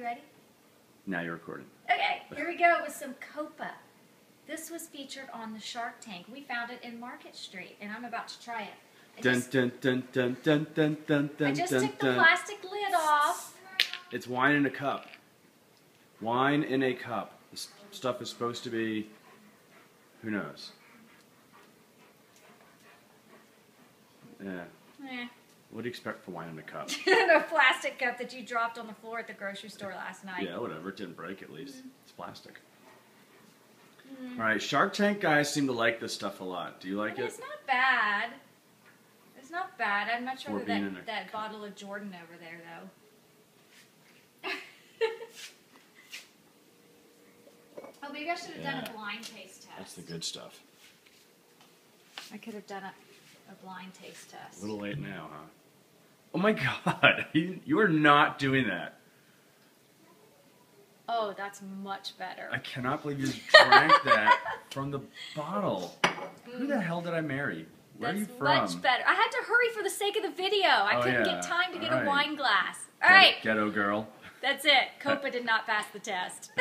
you ready? Now you're recording. Okay, here we go with some Copa. This was featured on the Shark Tank. We found it in Market Street, and I'm about to try it. I Dun just, dun dun dun dun dun dun I just dun took the dun. plastic lid off. It's wine in a cup. Wine in a cup. This stuff is supposed to be. Who knows? Yeah. Eh. What do you expect for wine in a cup? in a plastic cup that you dropped on the floor at the grocery store last night. Yeah, whatever. It didn't break at least. Mm-hmm. It's plastic. All right, Shark Tank guys seem to like this stuff a lot. Do you like I mean, it? it's not bad. It's not bad. I'm not sure that, that bottle of Jordan over there, though. oh, maybe I should have done a blind taste test. That's the good stuff. I could have done a, a blind taste test. A little late now, huh? Oh my God! You, you are not doing that. Oh, that's much better. I cannot believe you drank that from the bottle. Who the hell did I marry? Where that's are you from? much better. I had to hurry for the sake of the video. I Oh, couldn't yeah. get time to get All a wine glass. All right, Ghetto girl. that's it. Copa did not pass the test.